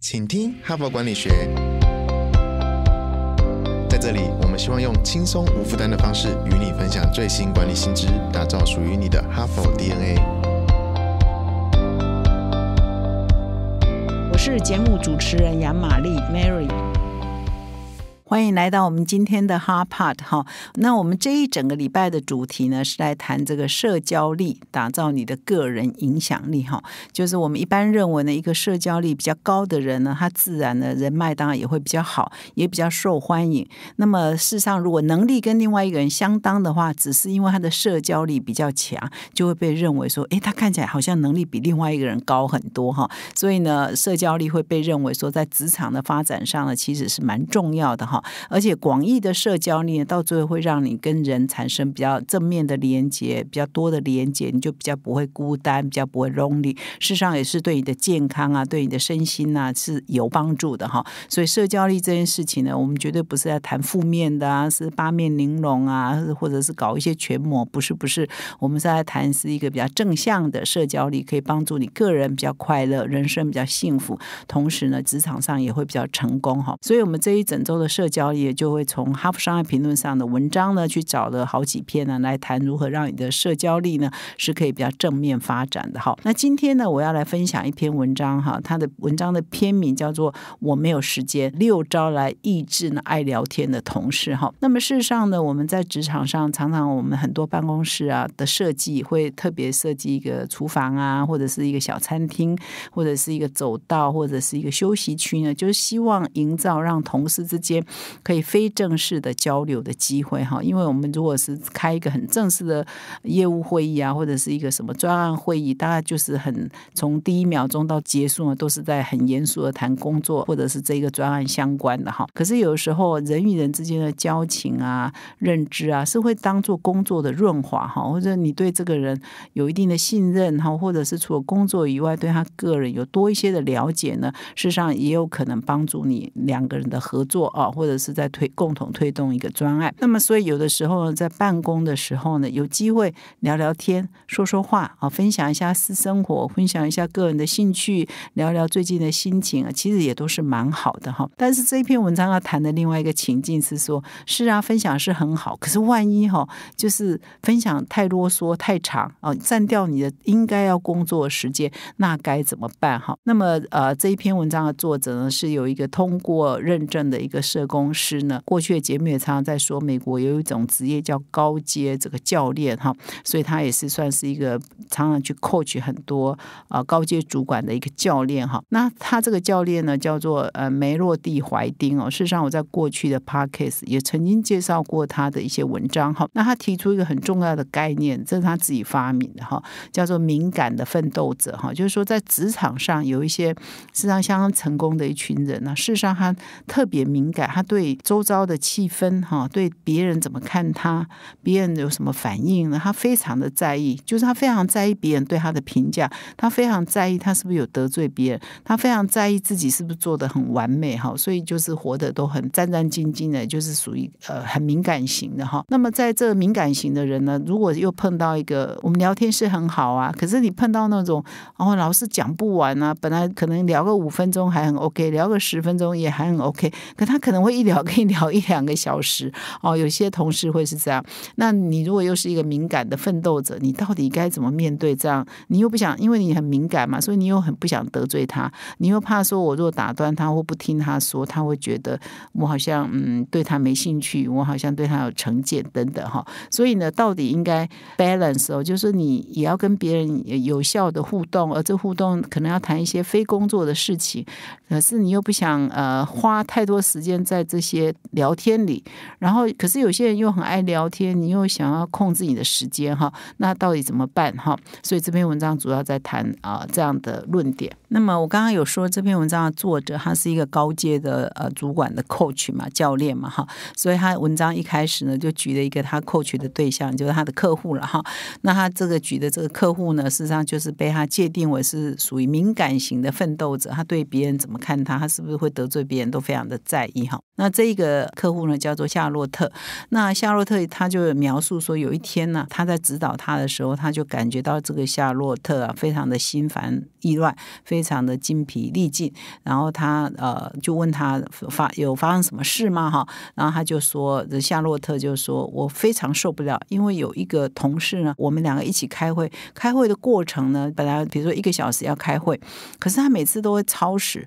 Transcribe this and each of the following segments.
请听哈佛管理学。在这里，我们希望用轻松无负担的方式与你分享最新管理新知，打造属于你的哈佛 DNA。我是节目主持人杨玛丽 Mary。欢迎来到我们今天的 Hard Part 哈。那我们这一整个礼拜的主题呢，是来谈这个社交力，打造你的个人影响力哈。就是我们一般认为呢，一个社交力比较高的人呢，他自然的人脉当然也会比较好，也比较受欢迎。那么事实上，如果能力跟另外一个人相当的话，只是因为他的社交力比较强，就会被认为说，诶，他看起来好像能力比另外一个人高很多哈。所以呢，社交力会被认为说，在职场的发展上呢，其实是蛮重要的哈。而且广义的社交力到最后会让你跟人产生比较正面的连接，比较多的连接，你就比较不会孤单，比较不会 lonely。事实上也是对你的健康啊，对你的身心啊是有帮助的哈。所以社交力这件事情呢，我们绝对不是在谈负面的啊，是八面玲珑啊，或者是搞一些权谋，不是不是，我们是在谈是一个比较正向的社交力，可以帮助你个人比较快乐，人生比较幸福，同时呢，职场上也会比较成功哈。所以我们这一整周的社交力。也就会从《哈佛商业评论》上的文章呢，去找了好几篇呢，来谈如何让你的社交力呢是可以比较正面发展的。哈，那今天呢，我要来分享一篇文章哈，它的文章的篇名叫做《我没有时间六招来抑制呢爱聊天的同事》哈。那么事实上呢，我们在职场上常常我们很多办公室啊的设计会特别设计一个厨房啊，或者是一个小餐厅，或者是一个走道，或者是一个休息区呢，就是希望营造让同事之间可以。非正式的交流的机会哈，因为我们如果是开一个很正式的业务会议啊，或者是一个什么专案会议，大家就是很从第一秒钟到结束呢，都是在很严肃的谈工作或者是这个专案相关的哈。可是有时候人与人之间的交情啊、认知啊，是会当做工作的润滑哈，或者你对这个人有一定的信任哈，或者是除了工作以外，对他个人有多一些的了解呢，事实上也有可能帮助你两个人的合作啊，或者是在推共同推动一个专案，那么所以有的时候呢，在办公的时候呢，有机会聊聊天、说说话啊，分享一下私生活，分享一下个人的兴趣，聊聊最近的心情啊，其实也都是蛮好的哈。但是这一篇文章要谈的另外一个情境是说，是啊，分享是很好，可是万一哈，就是分享太啰嗦、太长啊，占掉你的应该要工作的时间，那该怎么办哈？那么呃，这一篇文章的作者呢，是有一个通过认证的一个社工公司。呢，过去的节目也常常在说，美国有一种职业叫高阶这个教练哈，所以他也是算是一个常常去 coach 很多啊高阶主管的一个教练哈。那他这个教练呢，叫做呃梅洛蒂怀丁哦。事实上，我在过去的 podcast 也曾经介绍过他的一些文章哈。那他提出一个很重要的概念，这是他自己发明的哈，叫做敏感的奋斗者哈。就是说，在职场上有一些事实上相当成功的一群人呢，事实上他特别敏感，他对周遭的气氛，哈，对别人怎么看他，别人有什么反应呢？他非常的在意，就是他非常在意别人对他的评价，他非常在意他是不是有得罪别人，他非常在意自己是不是做的很完美，哈，所以就是活得都很战战兢兢的，就是属于呃很敏感型的哈。那么在这敏感型的人呢，如果又碰到一个我们聊天是很好啊，可是你碰到那种哦老是讲不完啊，本来可能聊个五分钟还很 OK，聊个十分钟也还很 OK，可他可能会一聊。可以聊一两个小时哦，有些同事会是这样。那你如果又是一个敏感的奋斗者，你到底该怎么面对这样？你又不想，因为你很敏感嘛，所以你又很不想得罪他，你又怕说，我如果打断他或不听他说，他会觉得我好像嗯对他没兴趣，我好像对他有成见等等哈。所以呢，到底应该 balance 哦，就是你也要跟别人有效的互动，而这互动可能要谈一些非工作的事情，可是你又不想呃花太多时间在这些。聊天里，然后可是有些人又很爱聊天，你又想要控制你的时间哈，那到底怎么办哈？所以这篇文章主要在谈啊这样的论点。那么我刚刚有说这篇文章的作者他是一个高阶的呃主管的 coach 嘛教练嘛哈，所以他文章一开始呢就举了一个他 coach 的对象就是他的客户了哈。那他这个举的这个客户呢，事实上就是被他界定为是属于敏感型的奋斗者，他对别人怎么看他，他是不是会得罪别人都非常的在意哈。那这一个客户呢叫做夏洛特，那夏洛特他就描述说，有一天呢，他在指导他的时候，他就感觉到这个夏洛特啊，非常的心烦意乱，非常的精疲力尽。然后他呃就问他发有发生什么事吗？哈，然后他就说，夏洛特就说我非常受不了，因为有一个同事呢，我们两个一起开会，开会的过程呢，本来比如说一个小时要开会，可是他每次都会超时。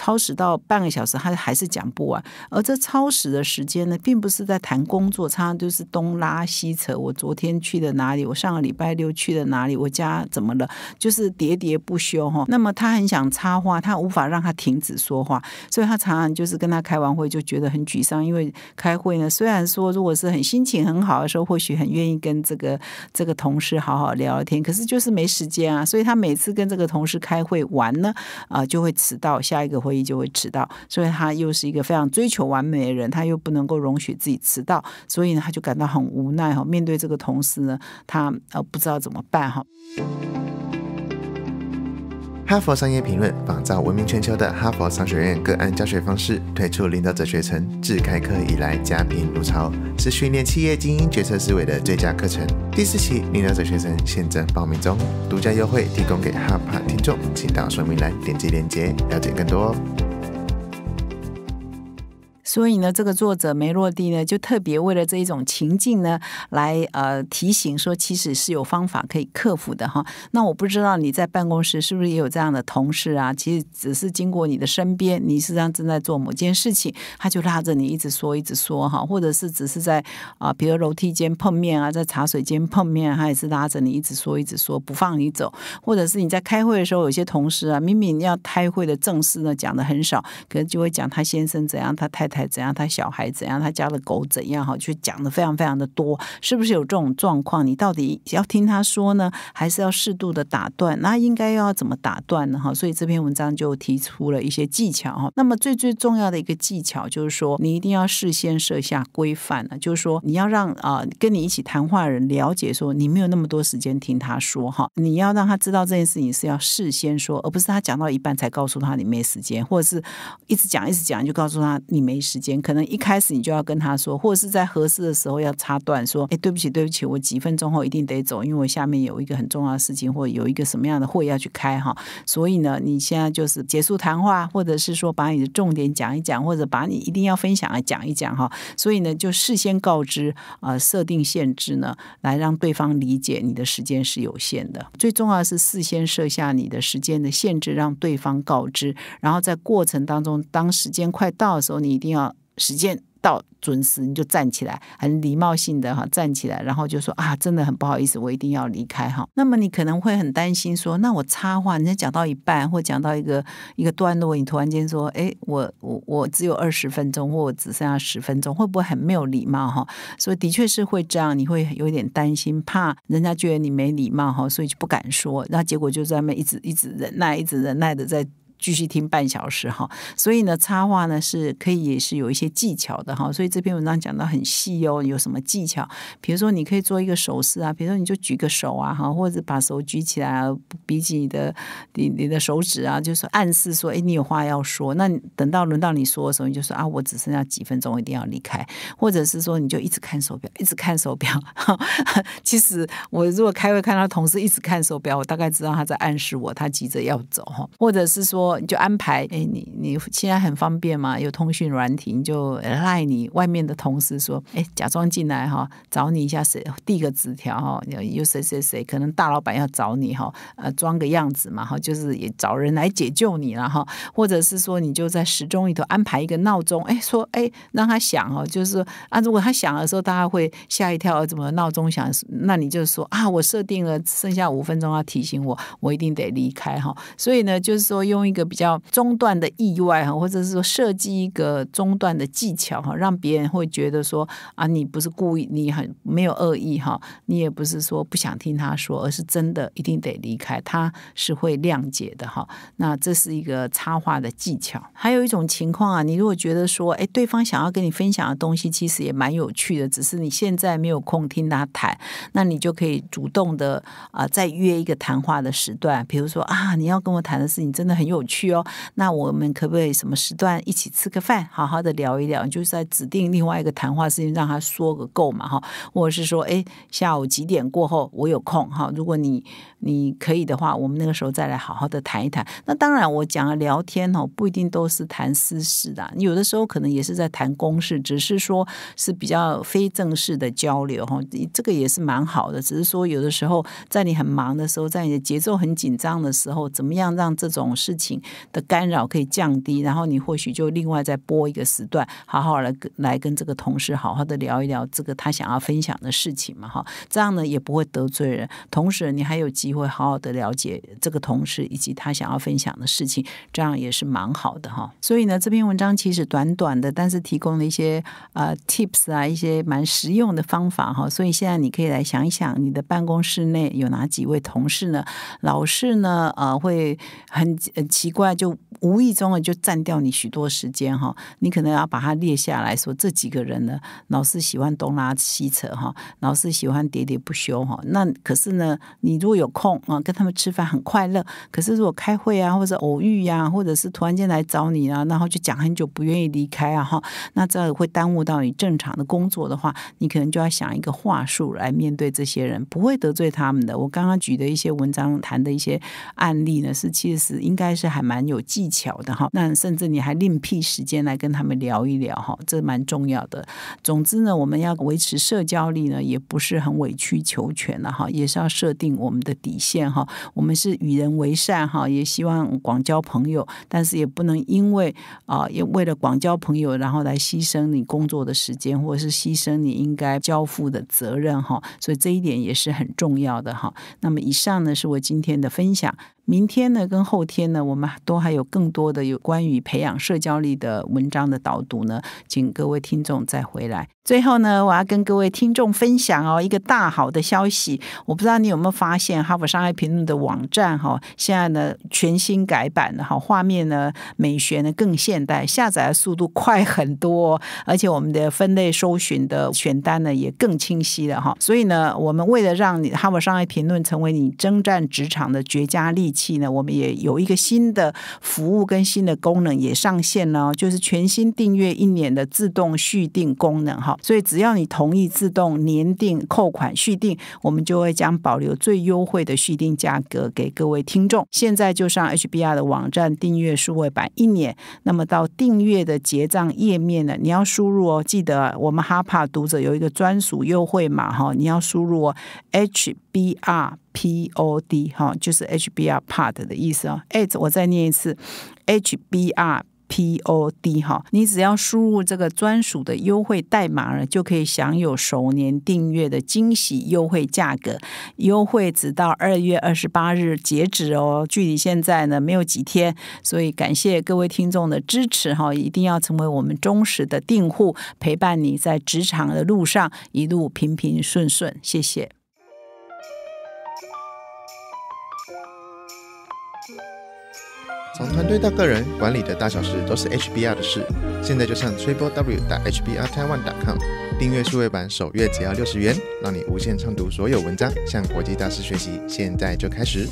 超时到半个小时，他还是讲不完。而这超时的时间呢，并不是在谈工作，常常就是东拉西扯。我昨天去了哪里？我上个礼拜六去了哪里？我家怎么了？就是喋喋不休哈。那么他很想插话，他无法让他停止说话，所以他常常就是跟他开完会就觉得很沮丧。因为开会呢，虽然说如果是很心情很好的时候，或许很愿意跟这个这个同事好好聊聊天，可是就是没时间啊。所以他每次跟这个同事开会完呢，啊，就会迟到下一个会。会议就会迟到，所以他又是一个非常追求完美的人，他又不能够容许自己迟到，所以呢，他就感到很无奈哈。面对这个同事呢，他呃不知道怎么办哈。哈佛商业评论仿照闻名全球的哈佛商学院个案教学方式，推出领导者学程，自开课以来家贫如潮，是训练企业精英决策思维的最佳课程。第四期领导者学程现正报名中，独家优惠提供给哈帕听众，请到说明栏点击链接了解更多哦。所以呢，这个作者梅洛蒂呢，就特别为了这一种情境呢，来呃提醒说，其实是有方法可以克服的哈。那我不知道你在办公室是不是也有这样的同事啊？其实只是经过你的身边，你实际上正在做某件事情，他就拉着你一直说一直说哈，或者是只是在啊，比如楼梯间碰面啊，在茶水间碰面，他也是拉着你一直说一直说，不放你走。或者是你在开会的时候，有些同事啊，明明要开会的正事呢讲的很少，可能就会讲他先生怎样，他太太怎样？他小孩怎样？他家的狗怎样？哈，就讲的非常非常的多，是不是有这种状况？你到底要听他说呢，还是要适度的打断？那应该要怎么打断呢？哈，所以这篇文章就提出了一些技巧哈。那么最最重要的一个技巧就是说，你一定要事先设下规范呢，就是说你要让啊跟你一起谈话的人了解说，你没有那么多时间听他说哈，你要让他知道这件事情是要事先说，而不是他讲到一半才告诉他你没时间，或者是一直讲一直讲就告诉他你没时间，可能一开始你就要跟他说，或者是在合适的时候要插断说：“哎，对不起，对不起，我几分钟后一定得走，因为我下面有一个很重要的事情，或者有一个什么样的会要去开哈。”所以呢，你现在就是结束谈话，或者是说把你的重点讲一讲，或者把你一定要分享的讲一讲哈。所以呢，就事先告知啊，设定限制呢，来让对方理解你的时间是有限的。最重要的是事先设下你的时间的限制，让对方告知，然后在过程当中，当时间快到的时候，你一定要。时间到准时，你就站起来，很礼貌性的哈站起来，然后就说啊，真的很不好意思，我一定要离开哈。那么你可能会很担心说，那我插话，人家讲到一半或讲到一个一个段落，你突然间说，哎，我我我只有二十分钟，或我只剩下十分钟，会不会很没有礼貌哈？所以的确是会这样，你会有点担心，怕人家觉得你没礼貌哈，所以就不敢说，那结果就在那一直一直忍耐，一直忍耐的在。继续听半小时哈，所以呢，插话呢是可以也是有一些技巧的哈，所以这篇文章讲到很细哦，有什么技巧？比如说你可以做一个手势啊，比如说你就举个手啊哈，或者把手举起来啊，比起你的你你的手指啊，就是暗示说，哎，你有话要说。那等到轮到你说的时候，你就说啊，我只剩下几分钟，一定要离开，或者是说你就一直看手表，一直看手表。其实我如果开会看到同事一直看手表，我大概知道他在暗示我，他急着要走哈，或者是说。你就安排，哎，你你现在很方便嘛？有通讯软体，你就赖你外面的同事说，哎，假装进来哈，找你一下谁递个纸条哈，有谁谁谁，可能大老板要找你哈，呃，装个样子嘛哈，就是也找人来解救你了哈，或者是说你就在时钟里头安排一个闹钟，哎，说哎让他响哦，就是啊，如果他响的时候，大家会吓一跳，怎么闹钟响？那你就说啊，我设定了剩下五分钟要提醒我，我一定得离开哈。所以呢，就是说用一个。比较中断的意外哈，或者是说设计一个中断的技巧哈，让别人会觉得说啊，你不是故意，你很没有恶意哈，你也不是说不想听他说，而是真的一定得离开，他是会谅解的哈。那这是一个插话的技巧。还有一种情况啊，你如果觉得说，哎，对方想要跟你分享的东西其实也蛮有趣的，只是你现在没有空听他谈，那你就可以主动的啊，再约一个谈话的时段，比如说啊，你要跟我谈的事情真的很有。去哦。那我们可不可以什么时段一起吃个饭，好好的聊一聊？就是在指定另外一个谈话时间，让他说个够嘛哈，或者是说，哎，下午几点过后我有空哈？如果你你可以的话，我们那个时候再来好好的谈一谈。那当然，我讲了聊天哦，不一定都是谈私事的，有的时候可能也是在谈公事，只是说是比较非正式的交流哈。这个也是蛮好的，只是说有的时候在你很忙的时候，在你的节奏很紧张的时候，怎么样让这种事情的干扰可以降低？然后你或许就另外再拨一个时段，好好来跟来跟这个同事好好的聊一聊这个他想要分享的事情嘛哈。这样呢也不会得罪人，同时你还有机会好好的了解这个同事以及他想要分享的事情，这样也是蛮好的哈。所以呢，这篇文章其实短短的，但是提供了一些呃 tips 啊，一些蛮实用的方法哈。所以现在你可以来想一想，你的办公室内有哪几位同事呢？老是呢呃会很很奇怪，就无意中的就占掉你许多时间哈。你可能要把它列下来说，这几个人呢，老是喜欢东拉西扯哈，老是喜欢喋喋不休哈。那可是呢，你如果有空啊，跟他们吃饭很快乐。可是如果开会啊，或者偶遇呀，或者是突然间来找你啊，然后就讲很久不愿意离开啊哈，那这会耽误到你正常的工作的话，你可能就要想一个话术来面对这些人，不会得罪他们的。我刚刚举的一些文章谈的一些案例呢，是其实应该是还蛮有技巧的哈。那甚至你还另辟时间来跟他们聊一聊哈，这蛮重要的。总之呢，我们要维持社交力呢，也不是很委曲求全了哈，也是要设定我们的底线哈。我们是与人为善哈，也希望广交朋友，但是也不能因为啊，也为了广交朋友，然后来牺牲你工作的时间，或者是牺牲你应该交付的责任哈。所以这一点也是很重要的哈。那么以上呢，是我今天的分享。明天呢，跟后天呢，我们都还有更多的有关于培养社交力的文章的导读呢，请各位听众再回来。最后呢，我要跟各位听众分享哦，一个大好的消息。我不知道你有没有发现，《哈佛商业评论》的网站哈，现在呢全新改版了哈，画面呢美学呢更现代，下载的速度快很多，而且我们的分类搜寻的选单呢也更清晰了哈。所以呢，我们为了让你《哈佛商业评论》成为你征战职场的绝佳利器。器呢，我们也有一个新的服务跟新的功能也上线了，就是全新订阅一年的自动续订功能哈。所以只要你同意自动年订扣款续订，我们就会将保留最优惠的续订价格给各位听众。现在就上 HBR 的网站订阅数位版一年，那么到订阅的结账页面呢，你要输入哦，记得我们哈帕读者有一个专属优惠码哈，你要输入哦 HBR。P O D 哈，就是 H B R Part 的意思哦。哎，我再念一次，H B R P O D 哈，你只要输入这个专属的优惠代码呢，就可以享有首年订阅的惊喜优惠价格。优惠直到二月二十八日截止哦，距离现在呢没有几天，所以感谢各位听众的支持哈，一定要成为我们忠实的订户，陪伴你在职场的路上一路平平顺顺，谢谢。从团队到个人，管理的大小事都是 HBR 的事。现在就上 triple w 打 hbr taiwan com 订阅数位版，首月只要六十元，让你无限畅读所有文章，向国际大师学习。现在就开始。